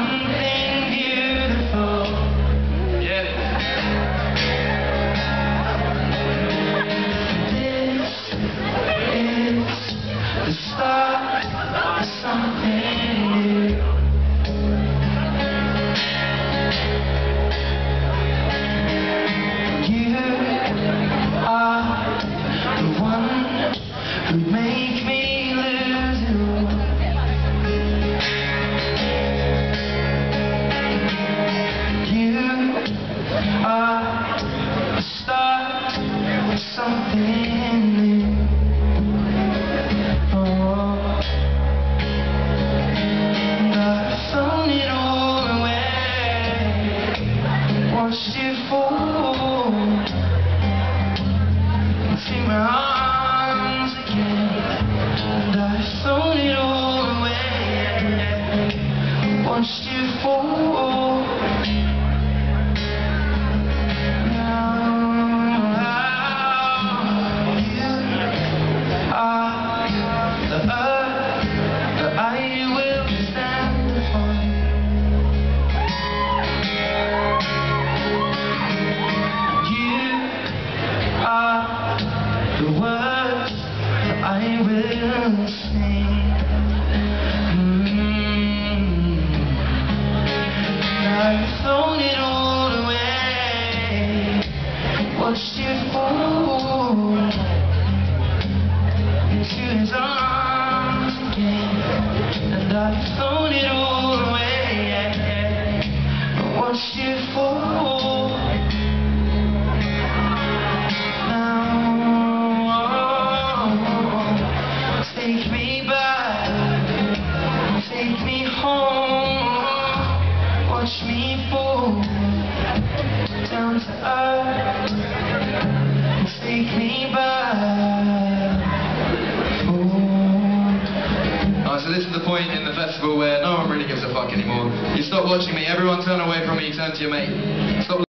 Someday. I start with something will sing. Mm. Thrown it all away. Watched you down to earth. Take me back. So this is the point in the festival where no one really gives a fuck anymore. You stop watching me, everyone turn away from me, turn to your mate. Stop